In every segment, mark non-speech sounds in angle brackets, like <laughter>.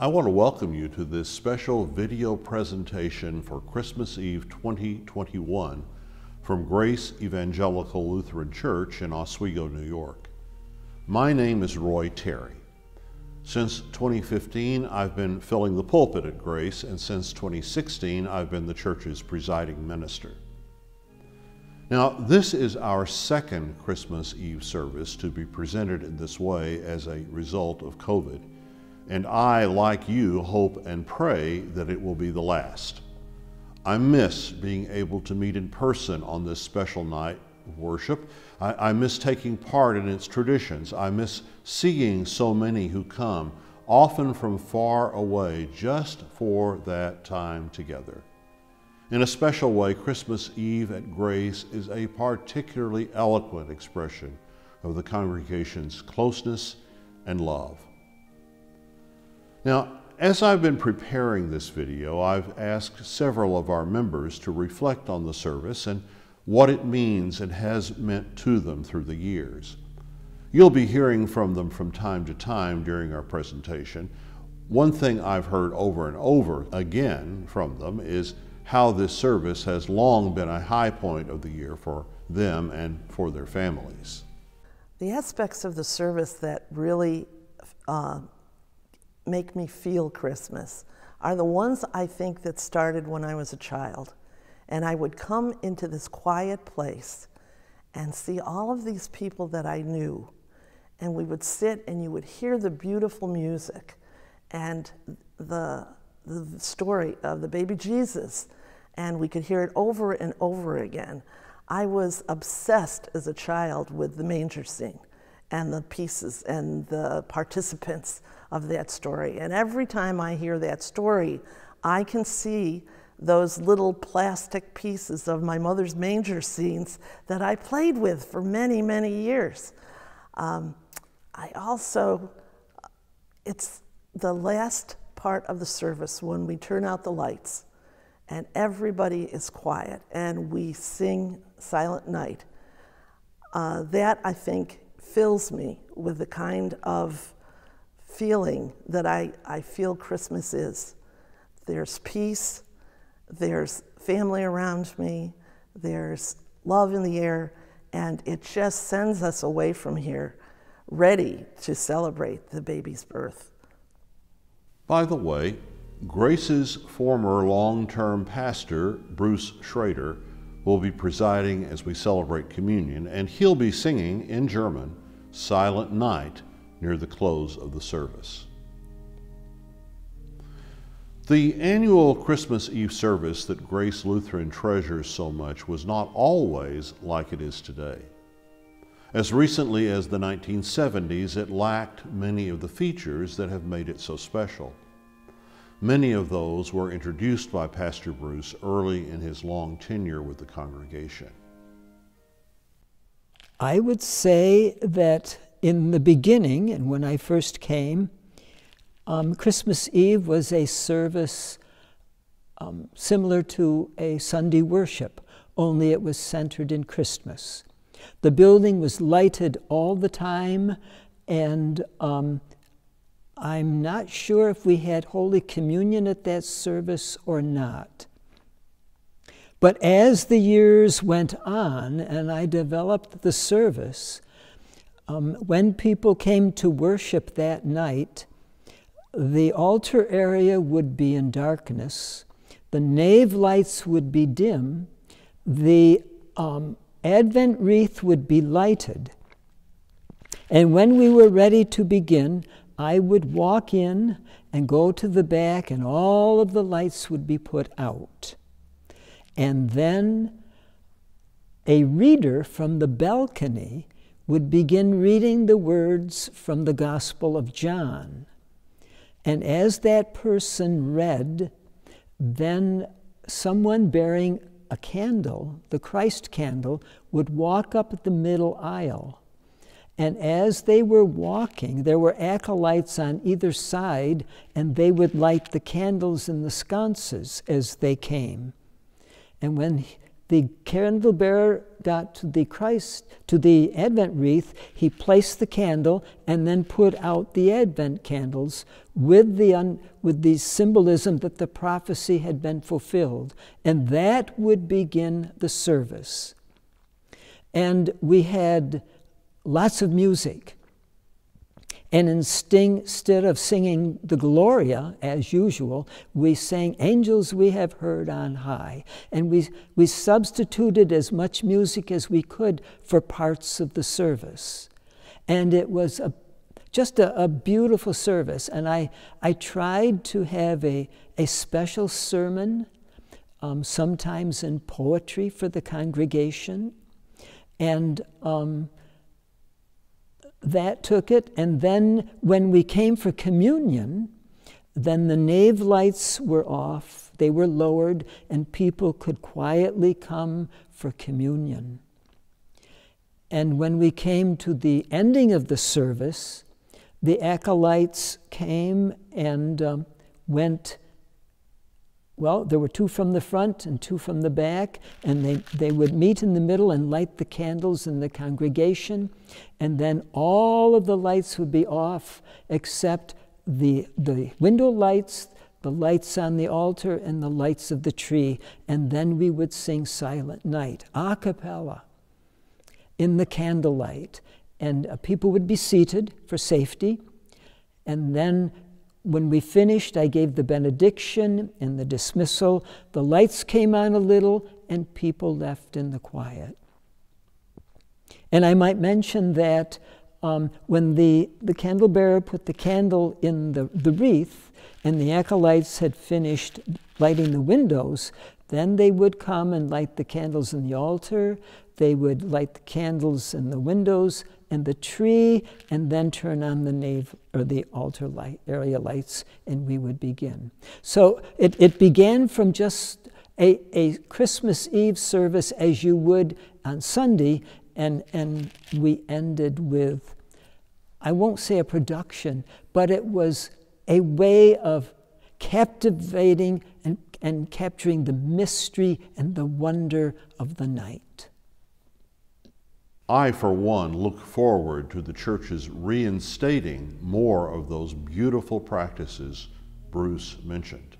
I want to welcome you to this special video presentation for Christmas Eve 2021 from Grace Evangelical Lutheran Church in Oswego, New York. My name is Roy Terry. Since 2015, I've been filling the pulpit at Grace, and since 2016, I've been the church's presiding minister. Now, this is our second Christmas Eve service to be presented in this way as a result of COVID. And I, like you, hope and pray that it will be the last. I miss being able to meet in person on this special night of worship. I, I miss taking part in its traditions. I miss seeing so many who come, often from far away, just for that time together. In a special way, Christmas Eve at Grace is a particularly eloquent expression of the congregation's closeness and love. Now, as I've been preparing this video, I've asked several of our members to reflect on the service and what it means and has meant to them through the years. You'll be hearing from them from time to time during our presentation. One thing I've heard over and over again from them is how this service has long been a high point of the year for them and for their families. The aspects of the service that really uh, make me feel Christmas are the ones I think that started when I was a child. And I would come into this quiet place and see all of these people that I knew. And we would sit and you would hear the beautiful music and the, the story of the baby Jesus and we could hear it over and over again. I was obsessed as a child with the manger scene and the pieces and the participants of that story. And every time I hear that story, I can see those little plastic pieces of my mother's manger scenes that I played with for many, many years. Um, I also, it's the last part of the service when we turn out the lights and everybody is quiet and we sing Silent Night. Uh, that, I think, fills me with the kind of feeling that I, I feel Christmas is. There's peace, there's family around me, there's love in the air, and it just sends us away from here ready to celebrate the baby's birth. By the way, Grace's former long term pastor, Bruce Schrader, will be presiding as we celebrate communion, and he'll be singing in German Silent Night near the close of the service. The annual Christmas Eve service that Grace Lutheran treasures so much was not always like it is today. As recently as the 1970s, it lacked many of the features that have made it so special. Many of those were introduced by Pastor Bruce early in his long tenure with the congregation. I would say that in the beginning, and when I first came, um, Christmas Eve was a service um, similar to a Sunday worship, only it was centered in Christmas. The building was lighted all the time, and um, I'm not sure if we had Holy Communion at that service or not. But as the years went on and I developed the service, um, when people came to worship that night, the altar area would be in darkness, the nave lights would be dim, the um, Advent wreath would be lighted. And when we were ready to begin, I would walk in and go to the back, and all of the lights would be put out. And then a reader from the balcony would begin reading the words from the Gospel of John. And as that person read, then someone bearing a candle, the Christ candle, would walk up the middle aisle and as they were walking, there were acolytes on either side, and they would light the candles in the sconces as they came. And when the candle bearer got to the Christ, to the Advent wreath, he placed the candle and then put out the Advent candles with the, un, with the symbolism that the prophecy had been fulfilled. And that would begin the service. And we had lots of music. And instead of singing the Gloria as usual, we sang Angels We Have Heard on High. And we, we substituted as much music as we could for parts of the service. And it was a, just a, a beautiful service. And I, I tried to have a, a special sermon, um, sometimes in poetry for the congregation. And um, that took it. And then when we came for communion, then the nave lights were off, they were lowered, and people could quietly come for communion. And when we came to the ending of the service, the acolytes came and um, went well, there were two from the front and two from the back, and they, they would meet in the middle and light the candles in the congregation, and then all of the lights would be off except the, the window lights, the lights on the altar, and the lights of the tree, and then we would sing Silent Night, a cappella, in the candlelight. And uh, people would be seated for safety, and then when we finished, I gave the benediction and the dismissal. The lights came on a little, and people left in the quiet. And I might mention that um, when the, the candle bearer put the candle in the, the wreath and the acolytes had finished lighting the windows, then they would come and light the candles in the altar. They would light the candles in the windows and the tree, and then turn on the nave or the altar light, area lights, and we would begin. So it, it began from just a, a Christmas Eve service as you would on Sunday, and, and we ended with, I won't say a production, but it was a way of captivating and, and capturing the mystery and the wonder of the night. I, for one, look forward to the church's reinstating more of those beautiful practices Bruce mentioned.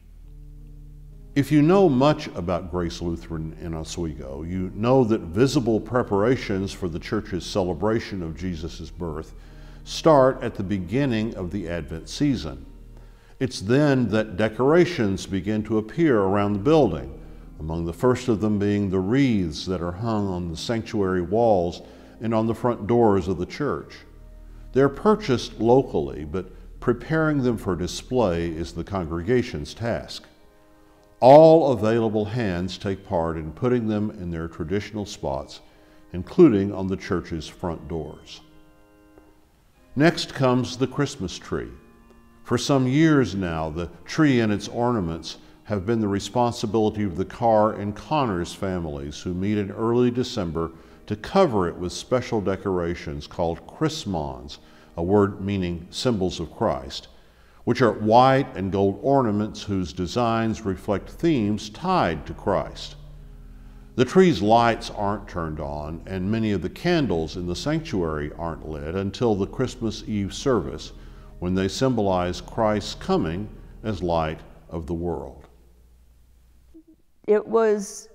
If you know much about Grace Lutheran in Oswego, you know that visible preparations for the church's celebration of Jesus' birth start at the beginning of the Advent season. It's then that decorations begin to appear around the building, among the first of them being the wreaths that are hung on the sanctuary walls and on the front doors of the church. They're purchased locally, but preparing them for display is the congregation's task. All available hands take part in putting them in their traditional spots, including on the church's front doors. Next comes the Christmas tree. For some years now, the tree and its ornaments have been the responsibility of the Carr and Connors families who meet in early December to cover it with special decorations called chrismons, a word meaning symbols of Christ, which are white and gold ornaments whose designs reflect themes tied to Christ. The tree's lights aren't turned on, and many of the candles in the sanctuary aren't lit until the Christmas Eve service, when they symbolize Christ's coming as light of the world. It was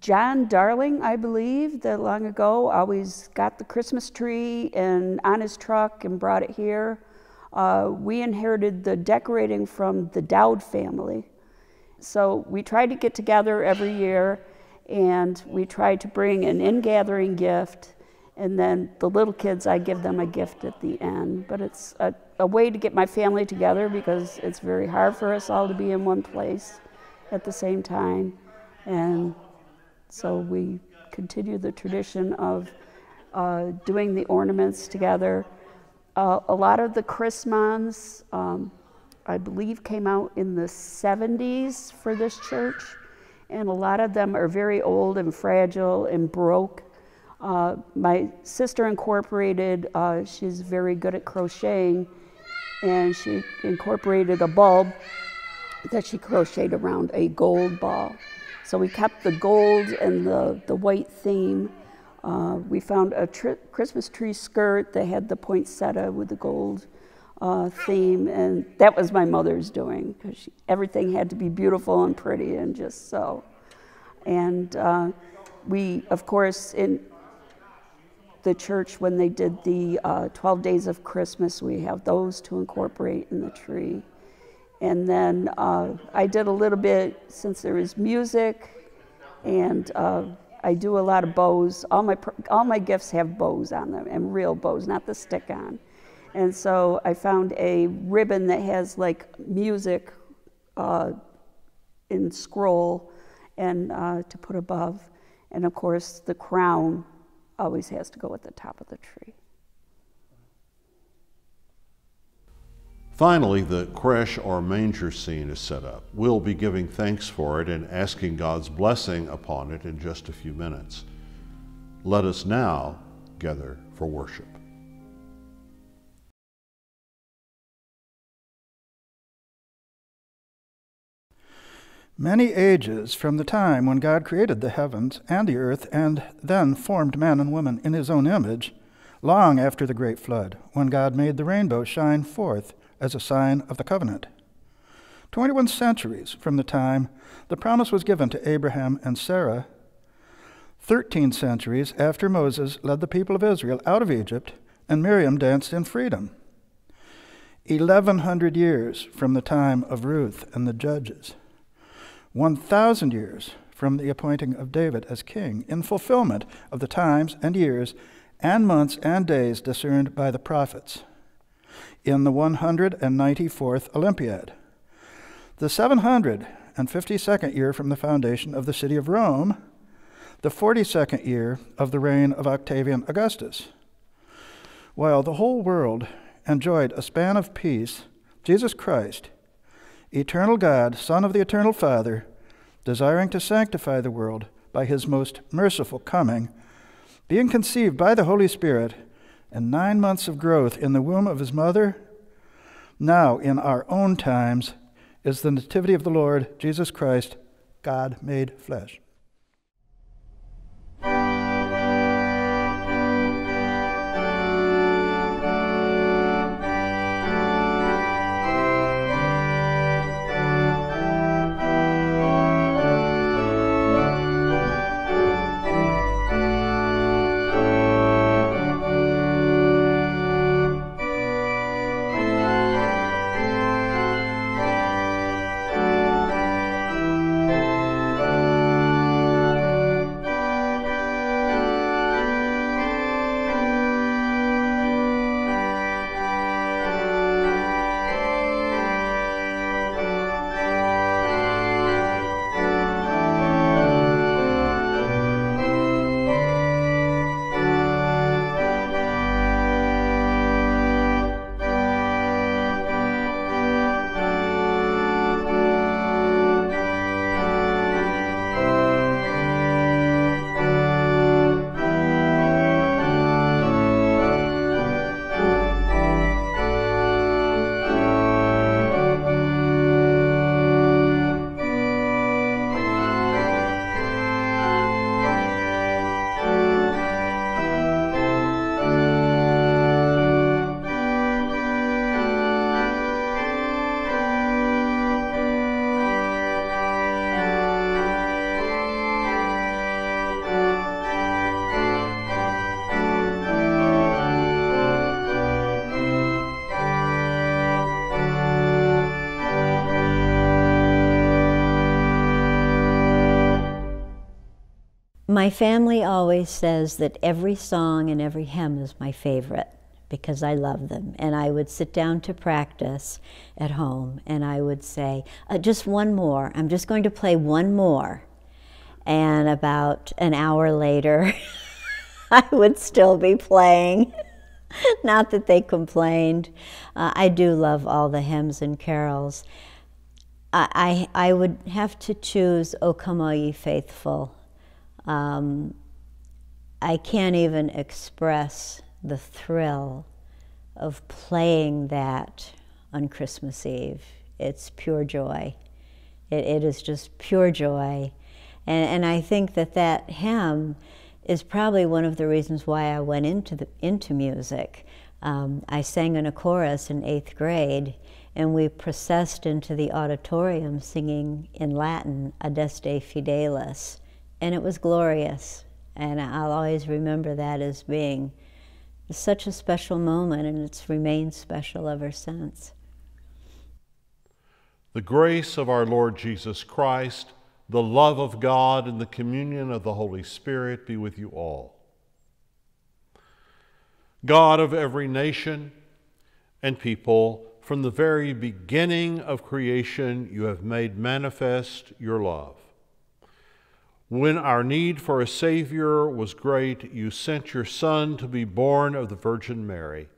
John Darling, I believe, that long ago always got the Christmas tree and on his truck and brought it here. Uh, we inherited the decorating from the Dowd family. So we tried to get together every year and we tried to bring an in-gathering gift and then the little kids, I give them a gift at the end. But it's a, a way to get my family together because it's very hard for us all to be in one place at the same time. And so we continue the tradition of uh, doing the ornaments together. Uh, a lot of the Chrismons, um, I believe, came out in the 70s for this church, and a lot of them are very old and fragile and broke. Uh, my sister incorporated, uh, she's very good at crocheting, and she incorporated a bulb that she crocheted around a gold ball. So we kept the gold and the, the white theme. Uh, we found a Christmas tree skirt that had the poinsettia with the gold uh, theme, and that was my mother's doing because everything had to be beautiful and pretty and just so. And uh, we, of course, in the church, when they did the uh, 12 days of Christmas, we have those to incorporate in the tree. And then uh, I did a little bit, since there is music, and uh, I do a lot of bows. All my, all my gifts have bows on them, and real bows, not the stick on. And so I found a ribbon that has like music uh, in scroll and uh, to put above. And of course, the crown always has to go at the top of the tree. Finally, the creche or manger scene is set up. We'll be giving thanks for it and asking God's blessing upon it in just a few minutes. Let us now gather for worship. Many ages from the time when God created the heavens and the earth and then formed man and woman in his own image, long after the great flood, when God made the rainbow shine forth as a sign of the covenant. 21 centuries from the time the promise was given to Abraham and Sarah, 13 centuries after Moses led the people of Israel out of Egypt and Miriam danced in freedom. 1100 years from the time of Ruth and the judges. 1,000 years from the appointing of David as king, in fulfillment of the times and years and months and days discerned by the prophets, in the 194th Olympiad, the 752nd year from the foundation of the city of Rome, the 42nd year of the reign of Octavian Augustus. While the whole world enjoyed a span of peace, Jesus Christ, eternal God, Son of the eternal Father, desiring to sanctify the world by his most merciful coming, being conceived by the Holy Spirit, and nine months of growth in the womb of his mother, now in our own times is the nativity of the Lord Jesus Christ, God made flesh. My family always says that every song and every hymn is my favorite because I love them. And I would sit down to practice at home and I would say, uh, just one more. I'm just going to play one more. And about an hour later, <laughs> I would still be playing. <laughs> Not that they complained. Uh, I do love all the hymns and carols. I, I, I would have to choose O Come All Ye Faithful um, I can't even express the thrill of playing that on Christmas Eve. It's pure joy. It, it is just pure joy. And, and I think that that hymn is probably one of the reasons why I went into, the, into music. Um, I sang in a chorus in eighth grade, and we processed into the auditorium singing in Latin, Adeste Fidelis, and it was glorious. And I'll always remember that as being such a special moment, and it's remained special ever since. The grace of our Lord Jesus Christ, the love of God, and the communion of the Holy Spirit be with you all. God of every nation and people, from the very beginning of creation, you have made manifest your love. When our need for a Savior was great, you sent your Son to be born of the Virgin Mary.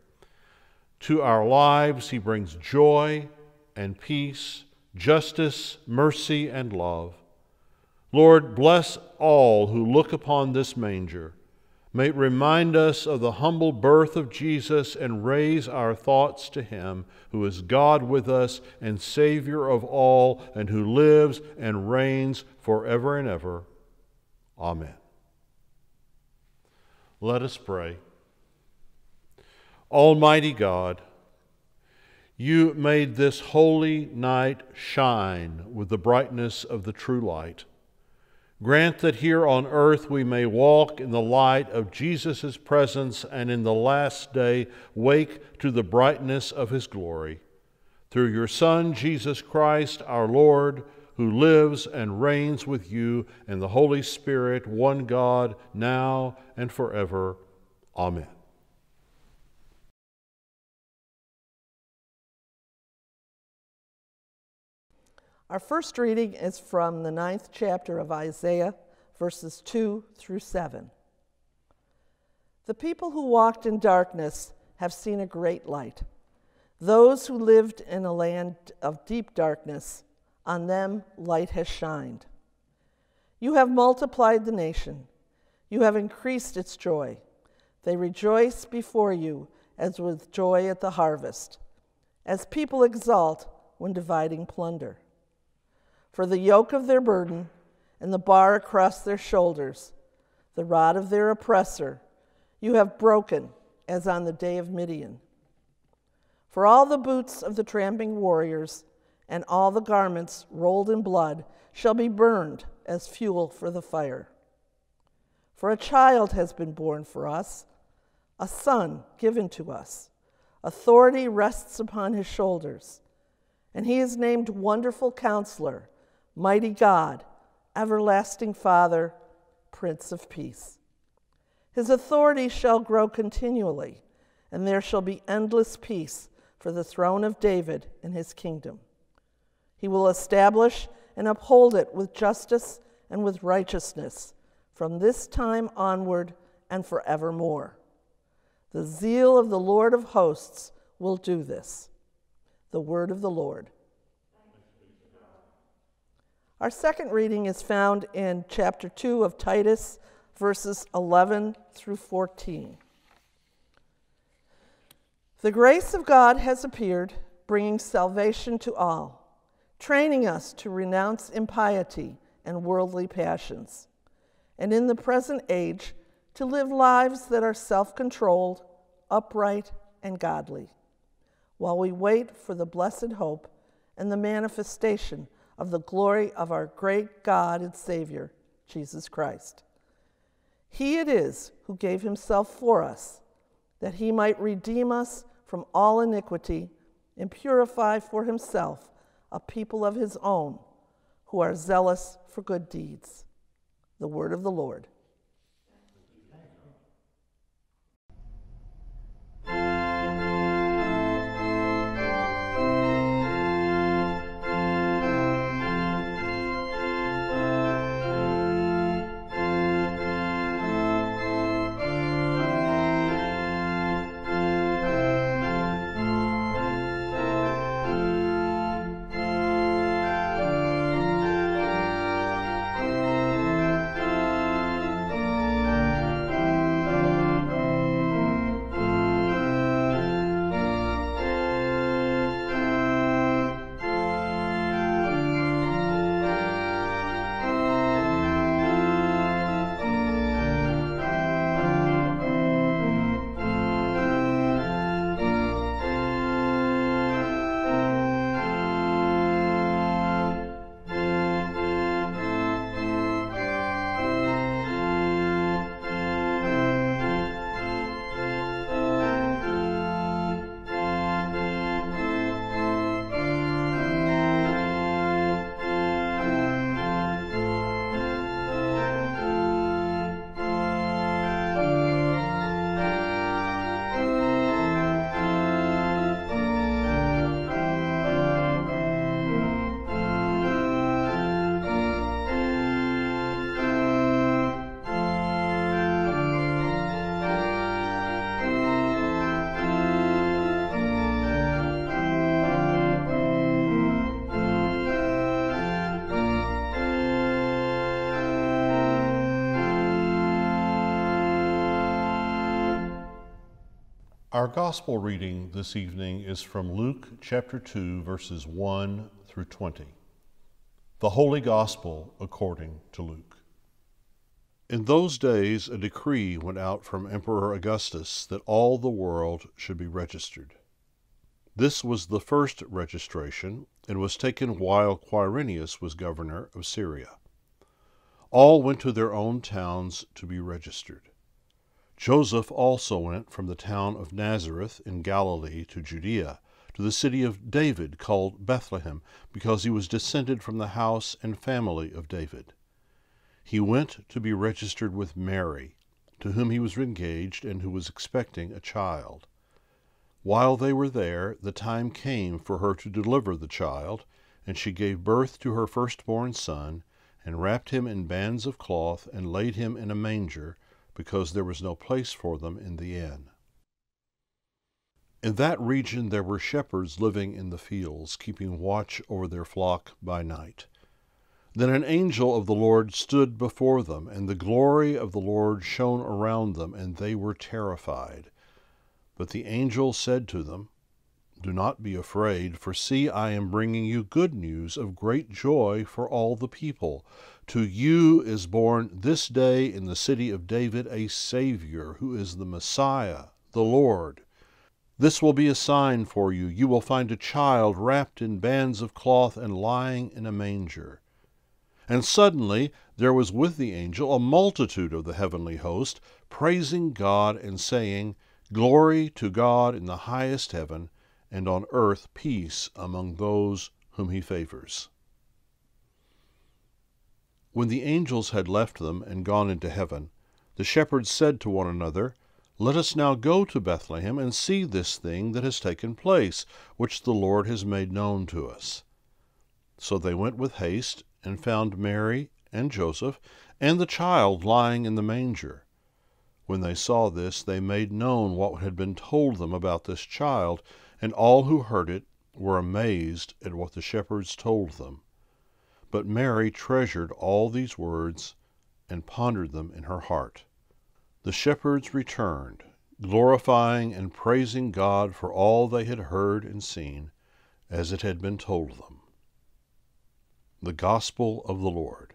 To our lives, he brings joy and peace, justice, mercy, and love. Lord, bless all who look upon this manger. May it remind us of the humble birth of Jesus and raise our thoughts to him, who is God with us and Savior of all, and who lives and reigns forever and ever. Amen. Let us pray. Almighty God, you made this holy night shine with the brightness of the true light. Grant that here on earth we may walk in the light of Jesus' presence and in the last day wake to the brightness of his glory. Through your Son, Jesus Christ, our Lord, who lives and reigns with you and the Holy Spirit, one God, now and forever. Amen. Our first reading is from the ninth chapter of Isaiah, verses 2 through 7. The people who walked in darkness have seen a great light. Those who lived in a land of deep darkness, on them light has shined. You have multiplied the nation, you have increased its joy. They rejoice before you as with joy at the harvest, as people exult when dividing plunder. For the yoke of their burden and the bar across their shoulders, the rod of their oppressor, you have broken as on the day of Midian. For all the boots of the tramping warriors and all the garments rolled in blood shall be burned as fuel for the fire. For a child has been born for us, a son given to us. Authority rests upon his shoulders, and he is named Wonderful Counselor, Mighty God, Everlasting Father, Prince of Peace. His authority shall grow continually, and there shall be endless peace for the throne of David and his kingdom he will establish and uphold it with justice and with righteousness from this time onward and forevermore. The zeal of the Lord of hosts will do this. The word of the Lord. Our second reading is found in chapter 2 of Titus, verses 11 through 14. The grace of God has appeared, bringing salvation to all training us to renounce impiety and worldly passions, and in the present age to live lives that are self controlled, upright, and godly, while we wait for the blessed hope and the manifestation of the glory of our great God and Savior, Jesus Christ. He it is who gave himself for us, that he might redeem us from all iniquity and purify for himself a people of his own who are zealous for good deeds. The word of the Lord. Our gospel reading this evening is from Luke chapter 2, verses 1 through 20. The Holy Gospel according to Luke. In those days, a decree went out from Emperor Augustus that all the world should be registered. This was the first registration, and was taken while Quirinius was governor of Syria. All went to their own towns to be registered. Joseph also went from the town of Nazareth in Galilee to Judea, to the city of David called Bethlehem, because he was descended from the house and family of David. He went to be registered with Mary, to whom he was engaged and who was expecting a child. While they were there, the time came for her to deliver the child, and she gave birth to her firstborn son, and wrapped him in bands of cloth, and laid him in a manger because there was no place for them in the inn. In that region there were shepherds living in the fields, keeping watch over their flock by night. Then an angel of the Lord stood before them, and the glory of the Lord shone around them, and they were terrified. But the angel said to them, Do not be afraid, for see, I am bringing you good news of great joy for all the people. To you is born this day in the city of David a Savior, who is the Messiah, the Lord. This will be a sign for you. You will find a child wrapped in bands of cloth and lying in a manger. And suddenly there was with the angel a multitude of the heavenly host, praising God and saying, Glory to God in the highest heaven, and on earth peace among those whom he favors. When the angels had left them and gone into heaven, the shepherds said to one another, Let us now go to Bethlehem and see this thing that has taken place, which the Lord has made known to us. So they went with haste and found Mary and Joseph and the child lying in the manger. When they saw this, they made known what had been told them about this child, and all who heard it were amazed at what the shepherds told them. But Mary treasured all these words and pondered them in her heart. The shepherds returned, glorifying and praising God for all they had heard and seen, as it had been told them. The Gospel of the Lord.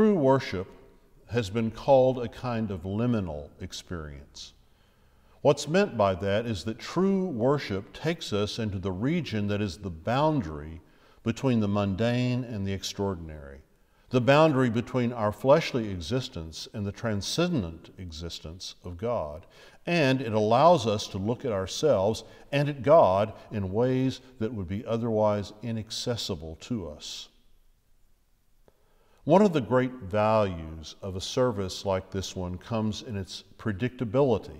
True worship has been called a kind of liminal experience. What's meant by that is that true worship takes us into the region that is the boundary between the mundane and the extraordinary, the boundary between our fleshly existence and the transcendent existence of God. And it allows us to look at ourselves and at God in ways that would be otherwise inaccessible to us. One of the great values of a service like this one comes in its predictability,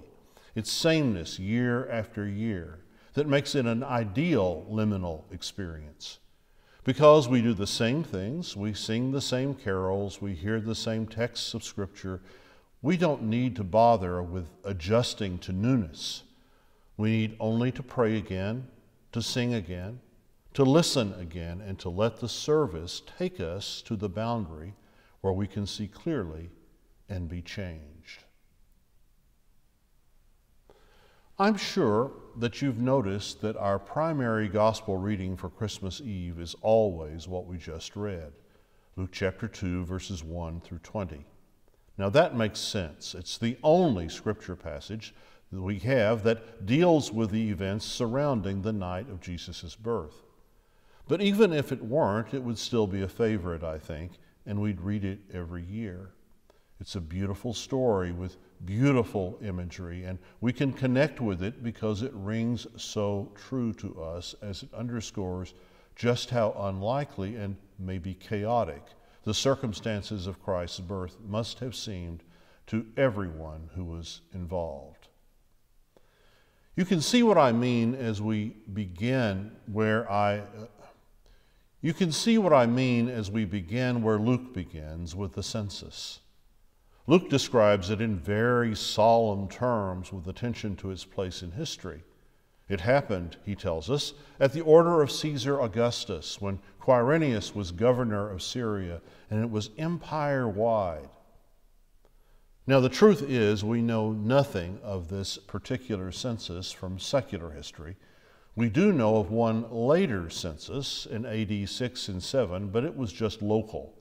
its sameness year after year, that makes it an ideal liminal experience. Because we do the same things, we sing the same carols, we hear the same texts of Scripture, we don't need to bother with adjusting to newness. We need only to pray again, to sing again, to listen again and to let the service take us to the boundary where we can see clearly and be changed. I'm sure that you've noticed that our primary gospel reading for Christmas Eve is always what we just read Luke chapter 2, verses 1 through 20. Now that makes sense. It's the only scripture passage that we have that deals with the events surrounding the night of Jesus' birth. But even if it weren't, it would still be a favorite, I think, and we'd read it every year. It's a beautiful story with beautiful imagery, and we can connect with it because it rings so true to us as it underscores just how unlikely and maybe chaotic the circumstances of Christ's birth must have seemed to everyone who was involved. You can see what I mean as we begin where I you can see what I mean as we begin where Luke begins with the census. Luke describes it in very solemn terms with attention to its place in history. It happened, he tells us, at the order of Caesar Augustus when Quirinius was governor of Syria, and it was empire wide. Now, the truth is, we know nothing of this particular census from secular history. We do know of one later census in AD 6 and 7, but it was just local.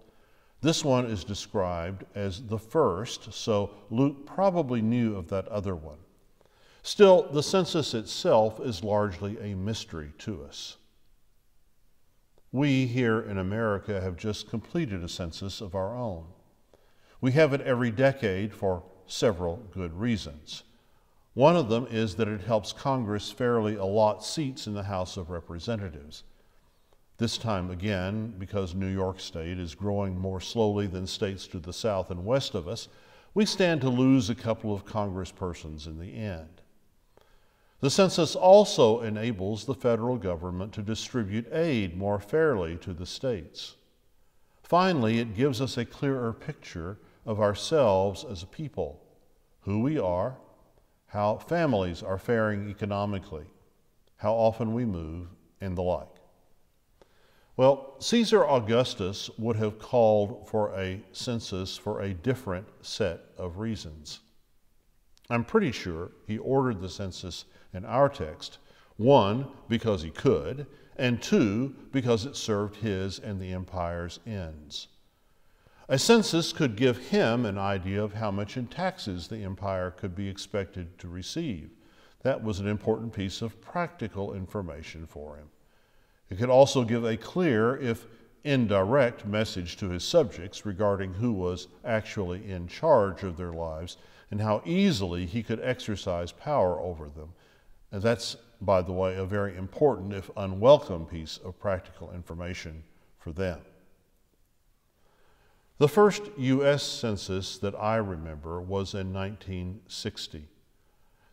This one is described as the first, so Luke probably knew of that other one. Still, the census itself is largely a mystery to us. We here in America have just completed a census of our own. We have it every decade for several good reasons. One of them is that it helps Congress fairly allot seats in the House of Representatives. This time again, because New York State is growing more slowly than states to the south and west of us, we stand to lose a couple of congresspersons in the end. The census also enables the federal government to distribute aid more fairly to the states. Finally, it gives us a clearer picture of ourselves as a people, who we are, how families are faring economically, how often we move, and the like. Well, Caesar Augustus would have called for a census for a different set of reasons. I'm pretty sure he ordered the census in our text, one, because he could, and two, because it served his and the empire's ends. A census could give him an idea of how much in taxes the empire could be expected to receive. That was an important piece of practical information for him. It could also give a clear, if indirect, message to his subjects regarding who was actually in charge of their lives and how easily he could exercise power over them. And that's, by the way, a very important, if unwelcome, piece of practical information for them. The first U.S. census that I remember was in 1960.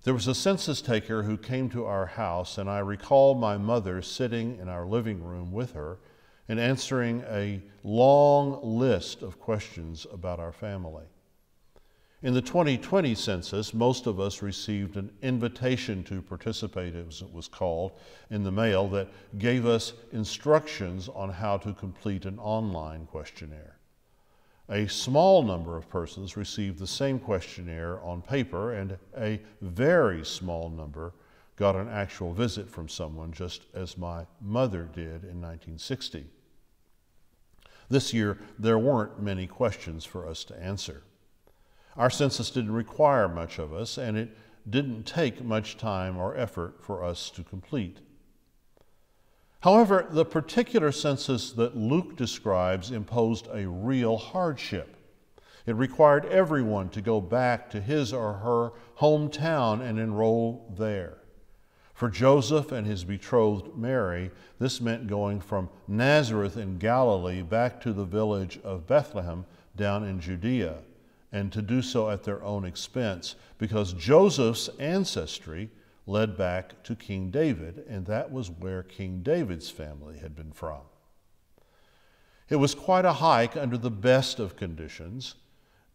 There was a census taker who came to our house, and I recall my mother sitting in our living room with her and answering a long list of questions about our family. In the 2020 census, most of us received an invitation to participate, as it was called, in the mail that gave us instructions on how to complete an online questionnaire. A small number of persons received the same questionnaire on paper, and a very small number got an actual visit from someone, just as my mother did in 1960. This year, there weren't many questions for us to answer. Our census didn't require much of us, and it didn't take much time or effort for us to complete. However, the particular census that Luke describes imposed a real hardship. It required everyone to go back to his or her hometown and enroll there. For Joseph and his betrothed Mary, this meant going from Nazareth in Galilee back to the village of Bethlehem down in Judea, and to do so at their own expense, because Joseph's ancestry led back to King David, and that was where King David's family had been from. It was quite a hike under the best of conditions,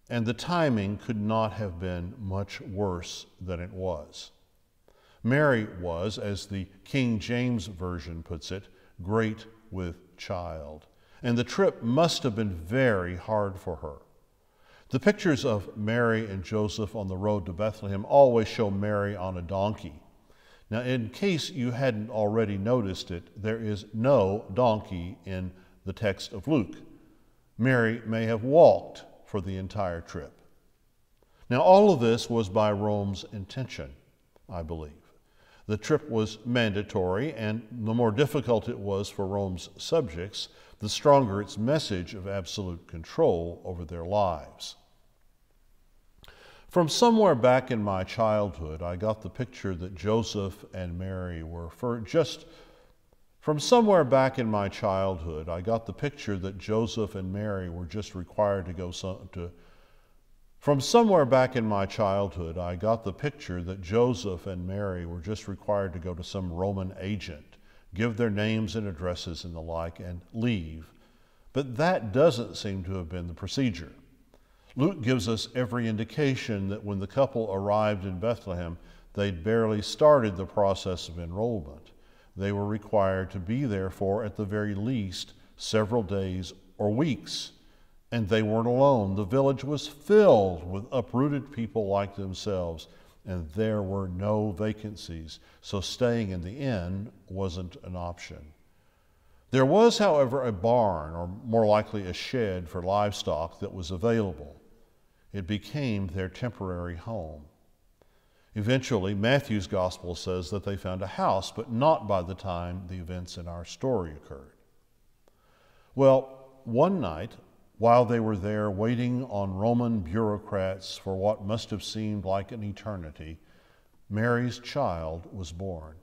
and the timing could not have been much worse than it was. Mary was, as the King James Version puts it, great with child, and the trip must have been very hard for her. The pictures of Mary and Joseph on the road to Bethlehem always show Mary on a donkey. Now, in case you hadn't already noticed it, there is no donkey in the text of Luke. Mary may have walked for the entire trip. Now, all of this was by Rome's intention, I believe. The trip was mandatory, and the more difficult it was for Rome's subjects, the stronger its message of absolute control over their lives. From somewhere back in my childhood, I got the picture that Joseph and Mary were for just from somewhere back in my childhood, I got the picture that Joseph and Mary were just required to go so, to from somewhere back in my childhood, I got the picture that Joseph and Mary were just required to go to some Roman agent, give their names and addresses and the like, and leave. But that doesn't seem to have been the procedure. Luke gives us every indication that when the couple arrived in Bethlehem, they'd barely started the process of enrollment. They were required to be there for, at the very least, several days or weeks. And they weren't alone. The village was filled with uprooted people like themselves, and there were no vacancies, so staying in the inn wasn't an option. There was, however, a barn, or more likely a shed for livestock, that was available. It became their temporary home. Eventually, Matthew's gospel says that they found a house, but not by the time the events in our story occurred. Well, one night, while they were there waiting on Roman bureaucrats for what must have seemed like an eternity, Mary's child was born.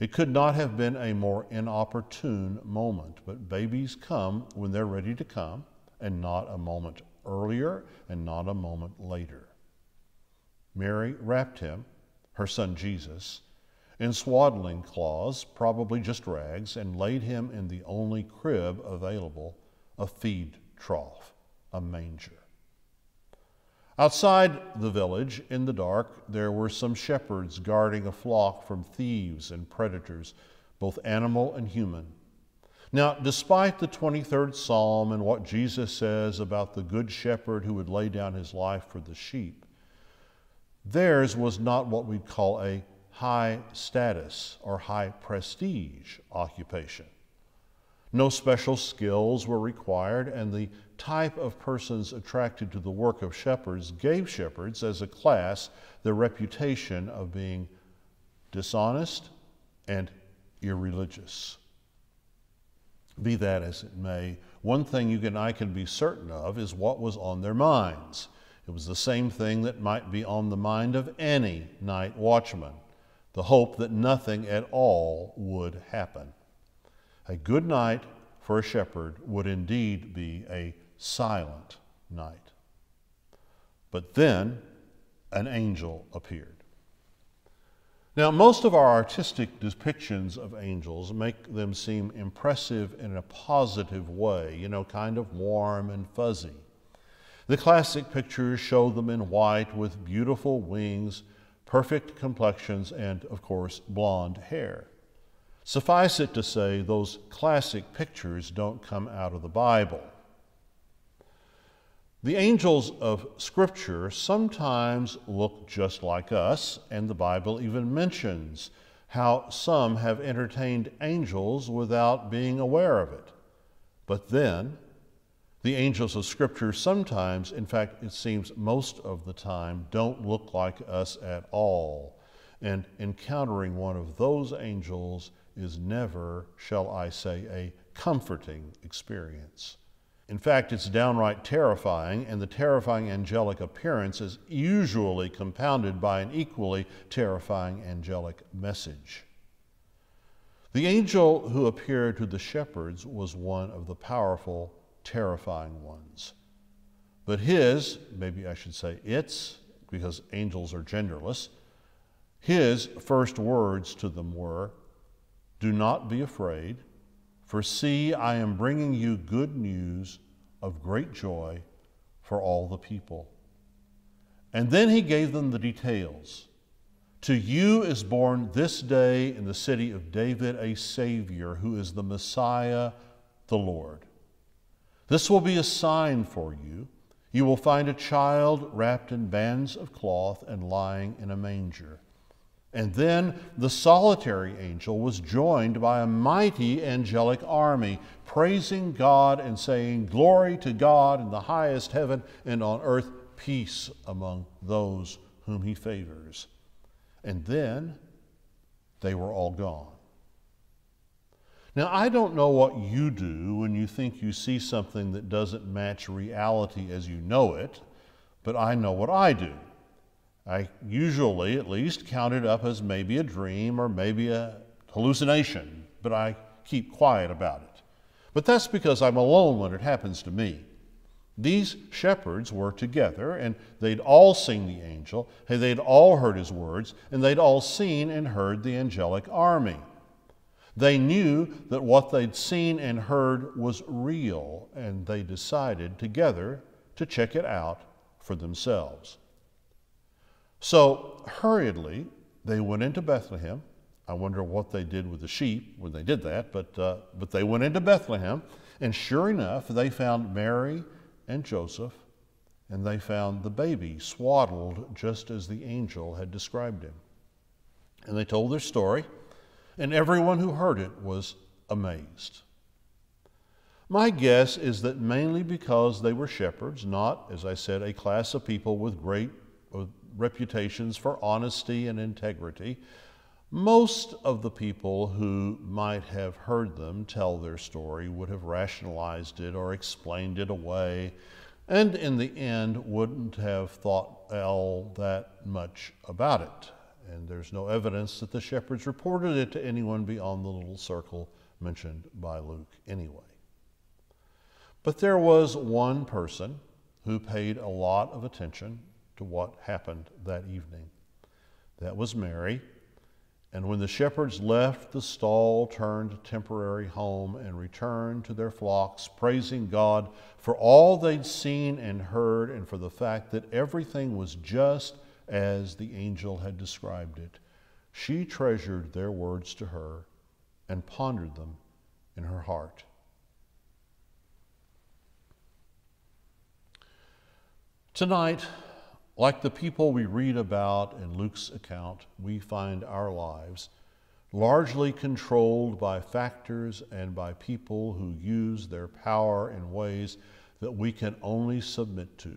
It could not have been a more inopportune moment, but babies come when they're ready to come, and not a moment earlier and not a moment later. Mary wrapped him, her son Jesus, in swaddling cloths, probably just rags, and laid him in the only crib available, a feed trough, a manger. Outside the village, in the dark, there were some shepherds guarding a flock from thieves and predators, both animal and human. Now, despite the 23rd Psalm and what Jesus says about the good shepherd who would lay down his life for the sheep, theirs was not what we'd call a high status or high prestige occupation. No special skills were required, and the type of persons attracted to the work of shepherds gave shepherds, as a class, the reputation of being dishonest and irreligious. Be that as it may, one thing you and I can be certain of is what was on their minds. It was the same thing that might be on the mind of any night watchman the hope that nothing at all would happen. A good night for a shepherd would indeed be a silent night. But then an angel appeared. Now, most of our artistic depictions of angels make them seem impressive in a positive way, you know, kind of warm and fuzzy. The classic pictures show them in white with beautiful wings, perfect complexions, and, of course, blonde hair. Suffice it to say, those classic pictures don't come out of the Bible. The angels of Scripture sometimes look just like us, and the Bible even mentions how some have entertained angels without being aware of it. But then, the angels of Scripture sometimes, in fact, it seems most of the time, don't look like us at all. And encountering one of those angels is never, shall I say, a comforting experience. In fact, it's downright terrifying, and the terrifying angelic appearance is usually compounded by an equally terrifying angelic message. The angel who appeared to the shepherds was one of the powerful, terrifying ones. But his, maybe I should say its, because angels are genderless, his first words to them were, do not be afraid, for see, I am bringing you good news of great joy for all the people. And then he gave them the details. To you is born this day in the city of David a Savior who is the Messiah, the Lord. This will be a sign for you. You will find a child wrapped in bands of cloth and lying in a manger. And then the solitary angel was joined by a mighty angelic army, praising God and saying, Glory to God in the highest heaven, and on earth peace among those whom he favors. And then they were all gone. Now, I don't know what you do when you think you see something that doesn't match reality as you know it, but I know what I do. I usually, at least, count it up as maybe a dream or maybe a hallucination, but I keep quiet about it. But that's because I'm alone when it happens to me. These shepherds were together, and they'd all seen the angel, and they'd all heard his words, and they'd all seen and heard the angelic army. They knew that what they'd seen and heard was real, and they decided together to check it out for themselves. So, hurriedly, they went into Bethlehem. I wonder what they did with the sheep when they did that, but, uh, but they went into Bethlehem, and sure enough, they found Mary and Joseph, and they found the baby swaddled just as the angel had described him. And they told their story and everyone who heard it was amazed. My guess is that mainly because they were shepherds, not, as I said, a class of people with great reputations for honesty and integrity, most of the people who might have heard them tell their story would have rationalized it or explained it away, and in the end wouldn't have thought all that much about it and there's no evidence that the shepherds reported it to anyone beyond the little circle mentioned by Luke anyway. But there was one person who paid a lot of attention to what happened that evening. That was Mary. And when the shepherds left the stall, turned temporary home, and returned to their flocks, praising God for all they'd seen and heard, and for the fact that everything was just as the angel had described it. She treasured their words to her and pondered them in her heart. Tonight, like the people we read about in Luke's account, we find our lives largely controlled by factors and by people who use their power in ways that we can only submit to.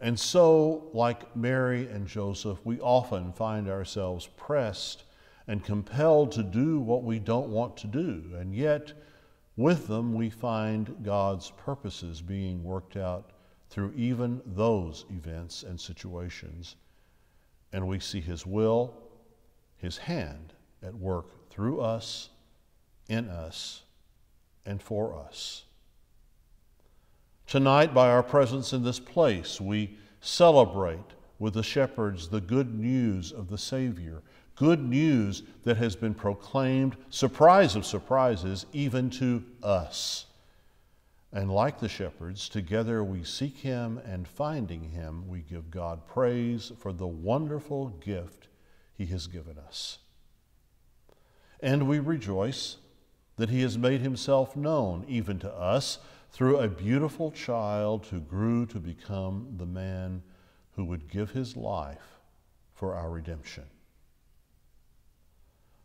And so, like Mary and Joseph, we often find ourselves pressed and compelled to do what we don't want to do. And yet, with them, we find God's purposes being worked out through even those events and situations. And we see His will, His hand at work through us, in us, and for us. Tonight, by our presence in this place, we celebrate with the shepherds the good news of the Savior, good news that has been proclaimed, surprise of surprises, even to us. And like the shepherds, together we seek Him, and finding Him, we give God praise for the wonderful gift He has given us. And we rejoice that He has made Himself known even to us through a beautiful child who grew to become the man who would give his life for our redemption.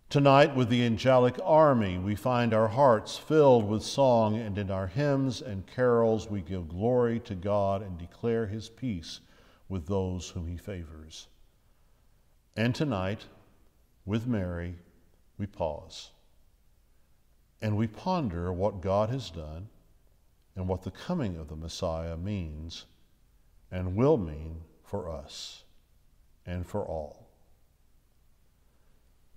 Tonight, with the angelic army, we find our hearts filled with song, and in our hymns and carols, we give glory to God and declare his peace with those whom he favors. And tonight, with Mary, we pause and we ponder what God has done and what the coming of the Messiah means and will mean for us and for all.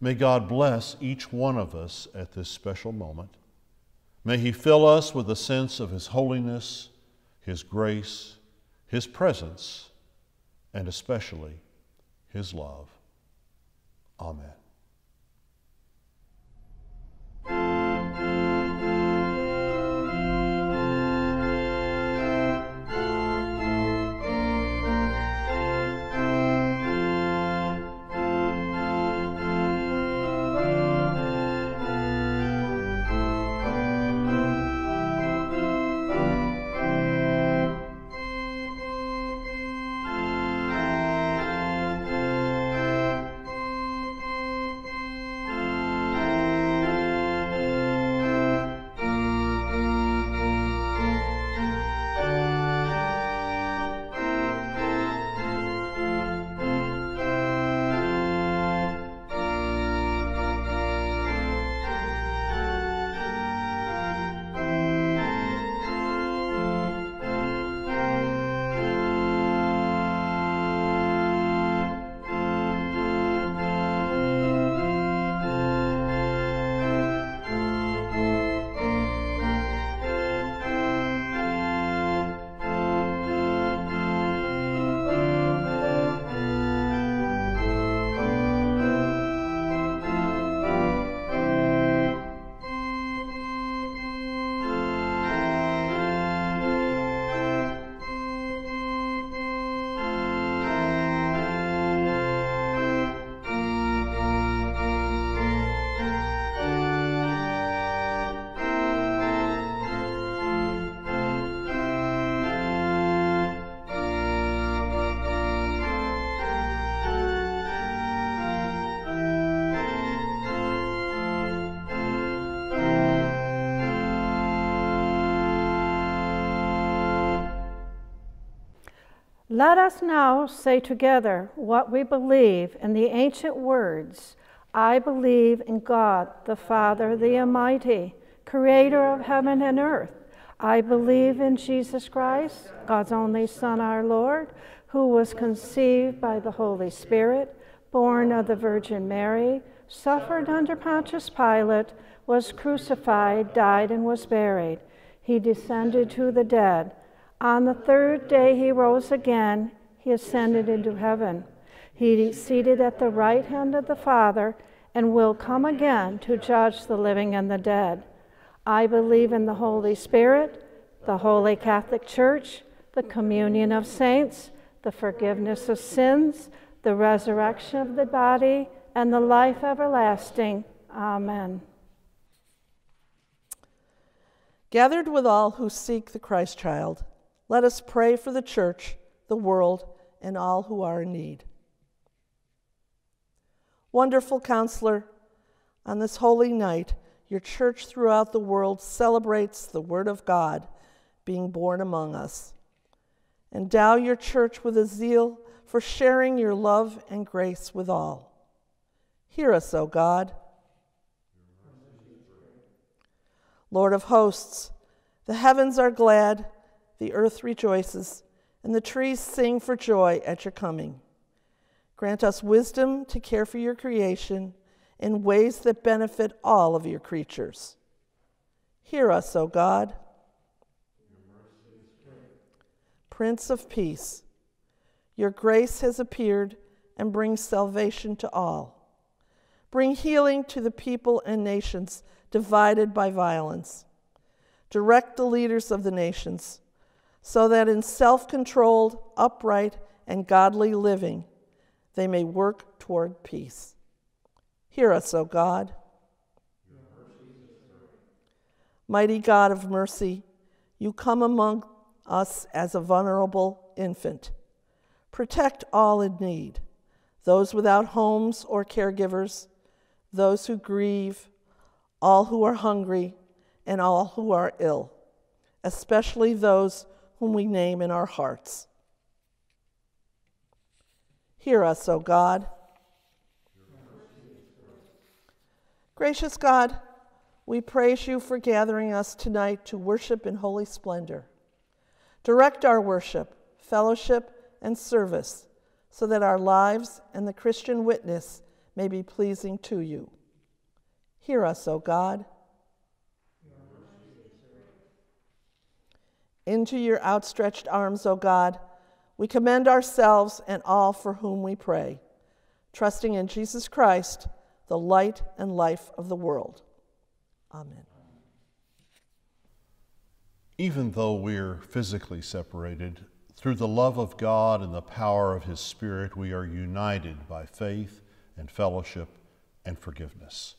May God bless each one of us at this special moment. May He fill us with a sense of His holiness, His grace, His presence, and especially His love. Amen. Let us now say together what we believe in the ancient words I believe in God, the Father, the Almighty, creator of heaven and earth. I believe in Jesus Christ, God's only Son, our Lord, who was conceived by the Holy Spirit, born of the Virgin Mary, suffered under Pontius Pilate, was crucified, died, and was buried. He descended to the dead. On the third day he rose again. He ascended into heaven. He is seated at the right hand of the Father and will come again to judge the living and the dead. I believe in the Holy Spirit, the Holy Catholic Church, the communion of saints, the forgiveness of sins, the resurrection of the body, and the life everlasting. Amen. Gathered with all who seek the Christ child, let us pray for the church, the world, and all who are in need. Wonderful counselor, on this holy night, your church throughout the world celebrates the Word of God being born among us. Endow your church with a zeal for sharing your love and grace with all. Hear us, O God. Lord of hosts, the heavens are glad the earth rejoices, and the trees sing for joy at your coming. Grant us wisdom to care for your creation in ways that benefit all of your creatures. Hear us, O God. Prince of Peace, your grace has appeared and brings salvation to all. Bring healing to the people and nations divided by violence. Direct the leaders of the nations so that in self controlled, upright, and godly living they may work toward peace. Hear us, O God. Mighty God of mercy, you come among us as a vulnerable infant. Protect all in need, those without homes or caregivers, those who grieve, all who are hungry, and all who are ill, especially those whom we name in our hearts. Hear us, O God. Gracious God, we praise you for gathering us tonight to worship in holy splendor. Direct our worship, fellowship, and service so that our lives and the Christian witness may be pleasing to you. Hear us, O God. Into your outstretched arms, O God, we commend ourselves and all for whom we pray, trusting in Jesus Christ, the light and life of the world. Amen. Even though we're physically separated, through the love of God and the power of His Spirit, we are united by faith and fellowship and forgiveness.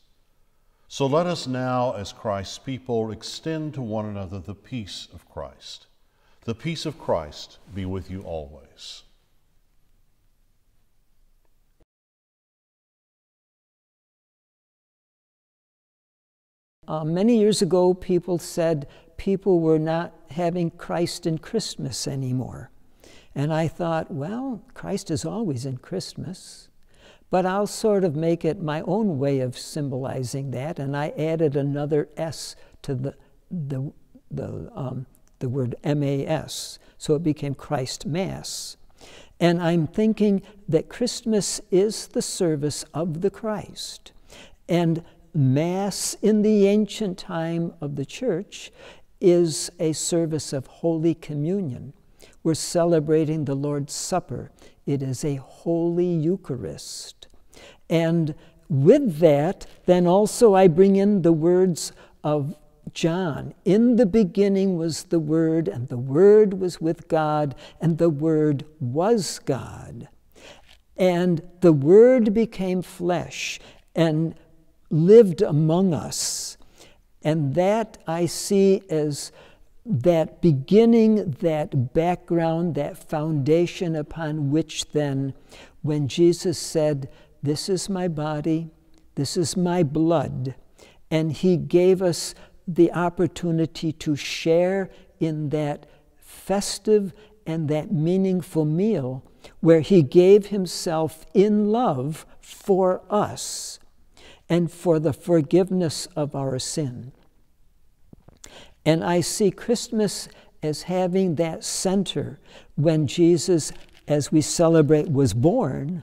So let us now, as Christ's people, extend to one another the peace of Christ. The peace of Christ be with you always. Uh, many years ago, people said people were not having Christ in Christmas anymore. And I thought, well, Christ is always in Christmas. But I'll sort of make it my own way of symbolizing that, and I added another S to the, the, the, um, the word MAS, so it became Christ Mass. And I'm thinking that Christmas is the service of the Christ. And Mass in the ancient time of the church is a service of Holy Communion. We're celebrating the Lord's Supper. It is a Holy Eucharist. And with that, then also I bring in the words of John. In the beginning was the Word, and the Word was with God, and the Word was God. And the Word became flesh and lived among us. And that I see as that beginning, that background, that foundation upon which then, when Jesus said, this is my body, this is my blood. And He gave us the opportunity to share in that festive and that meaningful meal where he gave himself in love for us and for the forgiveness of our sin. And I see Christmas as having that center when Jesus, as we celebrate, was born,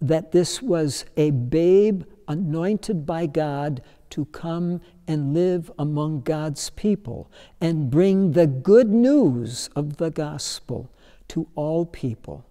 that this was a babe anointed by God to come and live among God's people and bring the good news of the gospel to all people.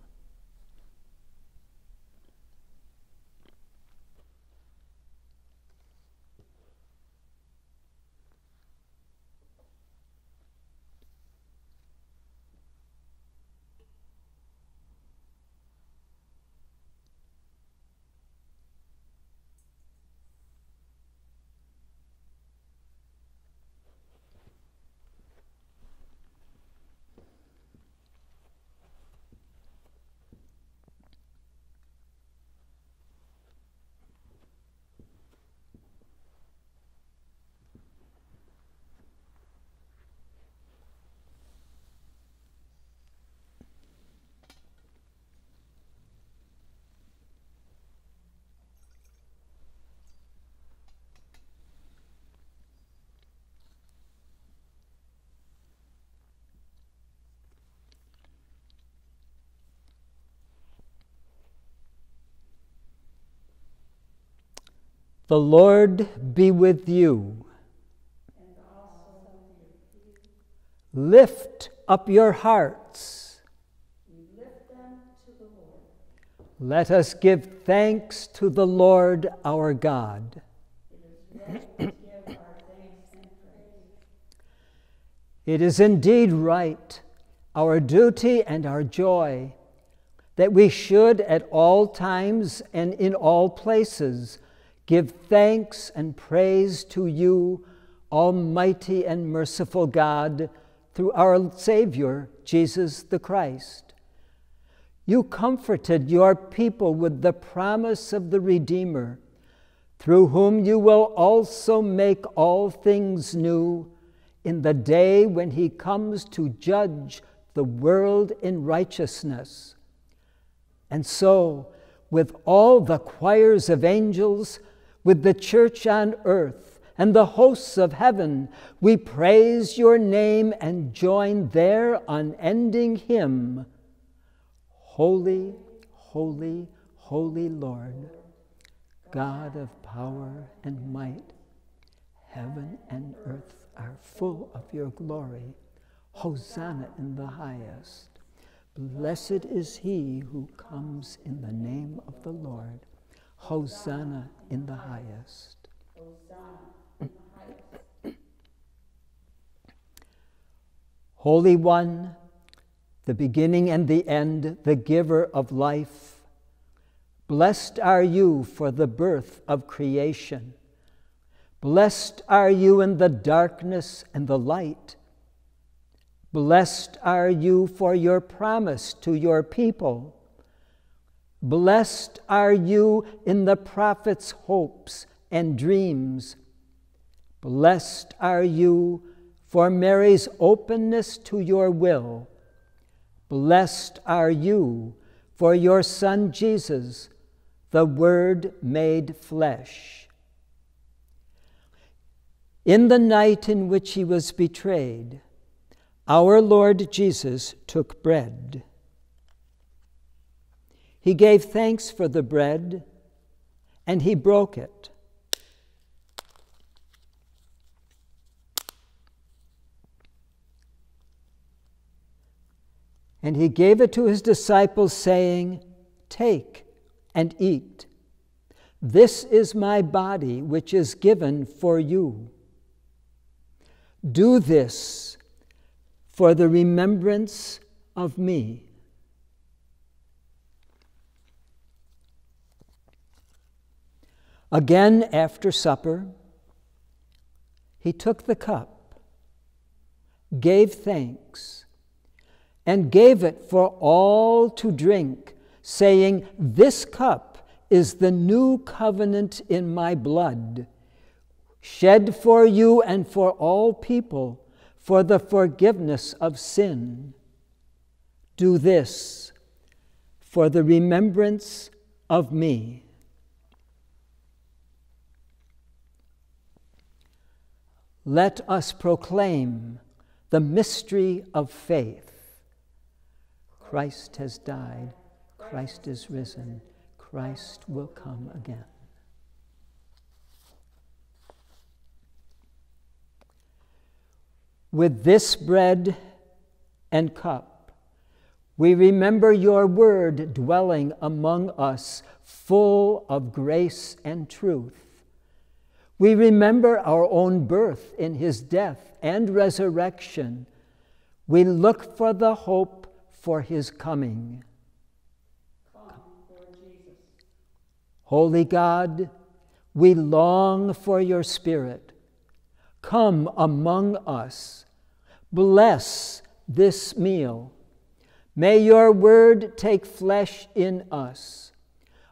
The Lord be with you. Lift up your hearts. Let us give thanks to the Lord our God. It is indeed right, our duty and our joy, that we should at all times and in all places give thanks and praise to you, Almighty and merciful God, through our Savior, Jesus the Christ. You comforted your people with the promise of the Redeemer, through whom you will also make all things new in the day when he comes to judge the world in righteousness. And so, with all the choirs of angels, with the church on earth and the hosts of heaven, we praise your name and join their unending hymn Holy, holy, holy Lord, God of power and might. Heaven and earth are full of your glory. Hosanna in the highest. Blessed is he who comes in the name of the Lord. Hosanna in the highest. Holy One, the beginning and the end, the giver of life, blessed are you for the birth of creation. Blessed are you in the darkness and the light. Blessed are you for your promise to your people. Blessed are you in the prophet's hopes and dreams. Blessed are you for Mary's openness to your will. Blessed are you for your Son Jesus, the Word made flesh. In the night in which he was betrayed, our Lord Jesus took bread. He gave thanks for the bread and he broke it. And he gave it to his disciples, saying, Take and eat. This is my body, which is given for you. Do this for the remembrance of me. Again, after supper, he took the cup, gave thanks, and gave it for all to drink, saying, This cup is the new covenant in my blood, shed for you and for all people for the forgiveness of sin. Do this for the remembrance of me. Let us proclaim the mystery of faith. Christ has died, Christ is risen, Christ will come again. With this bread and cup, we remember your word dwelling among us, full of grace and truth. We remember our own birth in his death and resurrection. We look for the hope for his coming. Holy God, we long for your Spirit. Come among us. Bless this meal. May your word take flesh in us.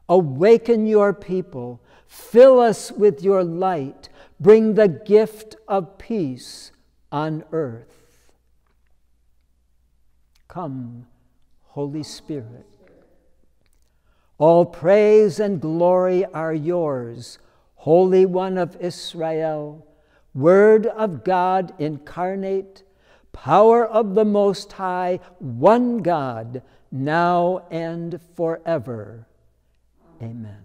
Awaken your people Fill us with your light. Bring the gift of peace on earth. Come, Holy Spirit. All praise and glory are yours, Holy One of Israel, Word of God incarnate, power of the Most High, one God, now and forever. Amen.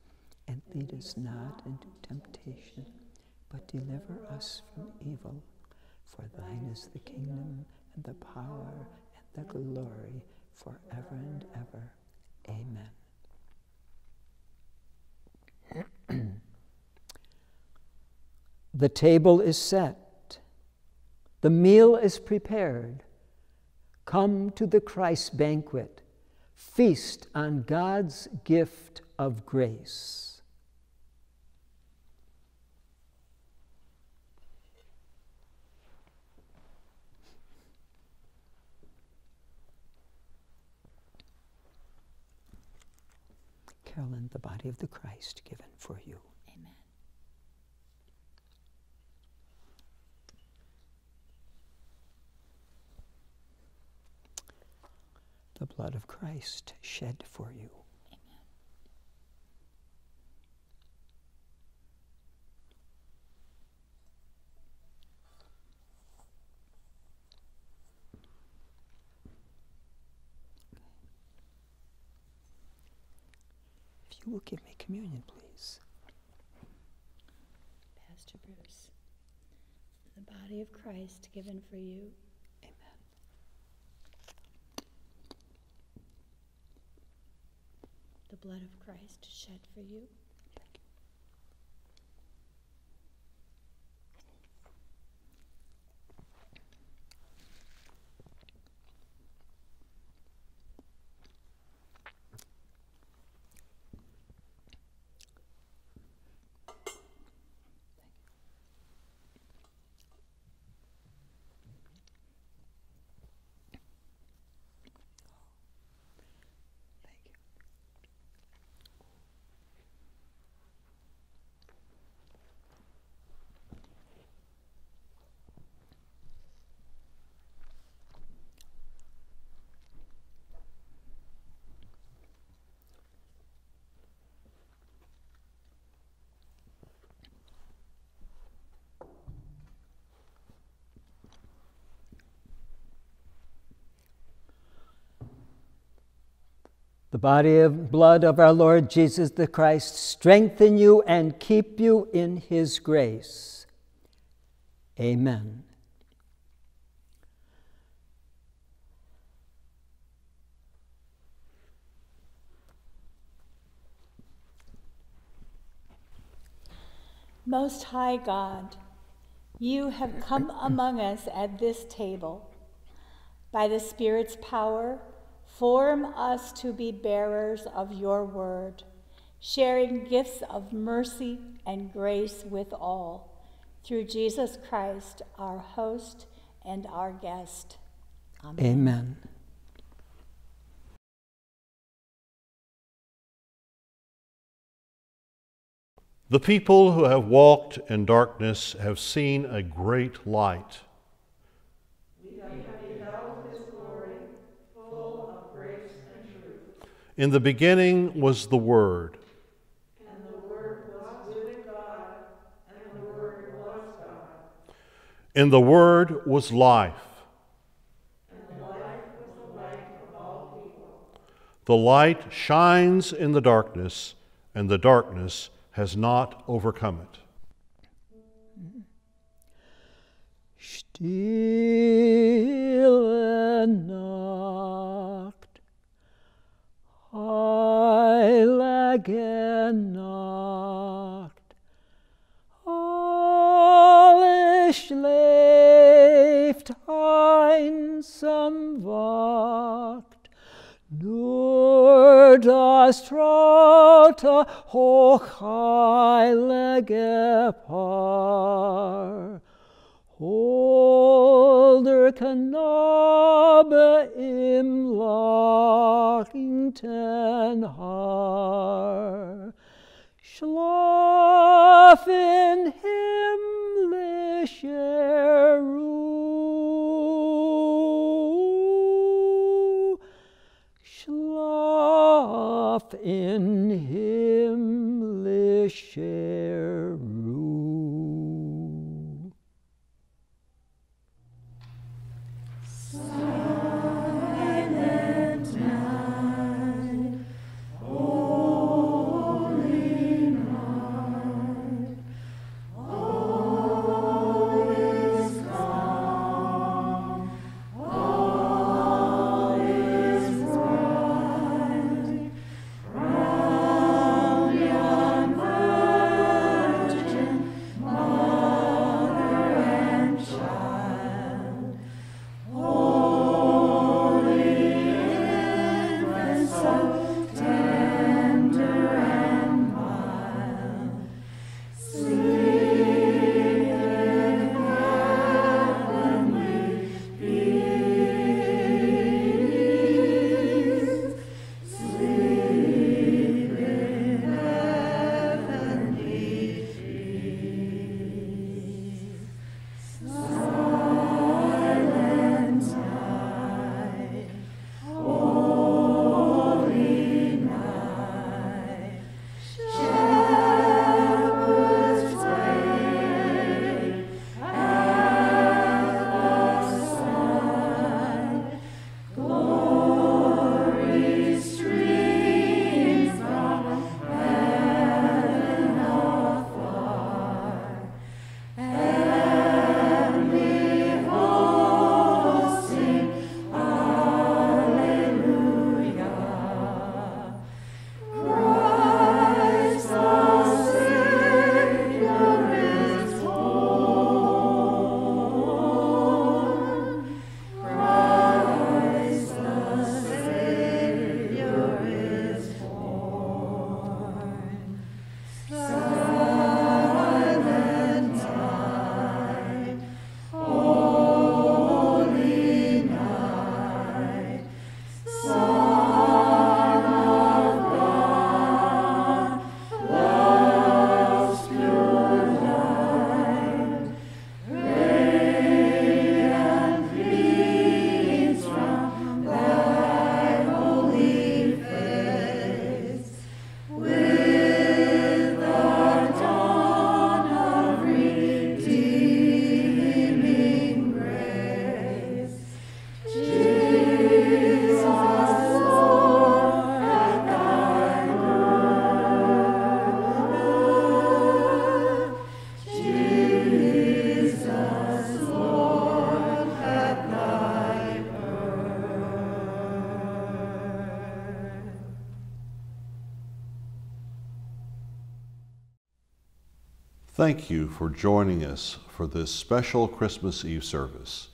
and lead us not into temptation, but deliver us from evil. For thine is the kingdom and the power and the glory forever and ever. Amen. <clears throat> the table is set, the meal is prepared. Come to the Christ banquet, feast on God's gift of grace. Carolyn, the body of the Christ given for you. Amen. The blood of Christ shed for you. you will give me communion, please. Pastor Bruce, the body of Christ given for you. Amen. The blood of Christ shed for you. The body and blood of our Lord Jesus the Christ strengthen you and keep you in his grace. Amen. Most High God, you have come among us at this table By the Spirit's power, form us to be bearers of your word, sharing gifts of mercy and grace with all. Through Jesus Christ, our host and our guest. Amen. Amen. The people who have walked in darkness have seen a great light. In the beginning was the Word. And the Word was with God, and the Word was God. In the Word was life. And the life was the light of all people. The light shines in the darkness, and the darkness has not overcome it. Stille Nacht, heilige Nacht, alle schläft, einsam wacht, nur das traute, hochheilige Paar. Holder Knabe im lachenden Haar, schlaf in himmlischer Ruhe, schlaf in himmlischer Ruhe. Thank you for joining us for this special Christmas Eve service.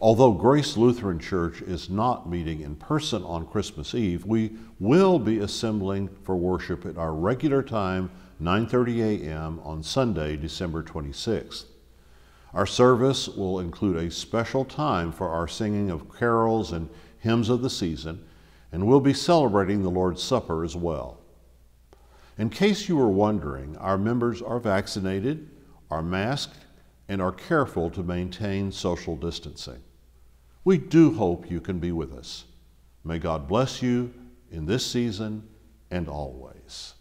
Although Grace Lutheran Church is not meeting in person on Christmas Eve, we will be assembling for worship at our regular time, 9:30 a.m. on Sunday, December 26th. Our service will include a special time for our singing of carols and hymns of the season, and we'll be celebrating the Lord's Supper as well. In case you were wondering, our members are vaccinated, are masked, and are careful to maintain social distancing. We do hope you can be with us. May God bless you in this season and always.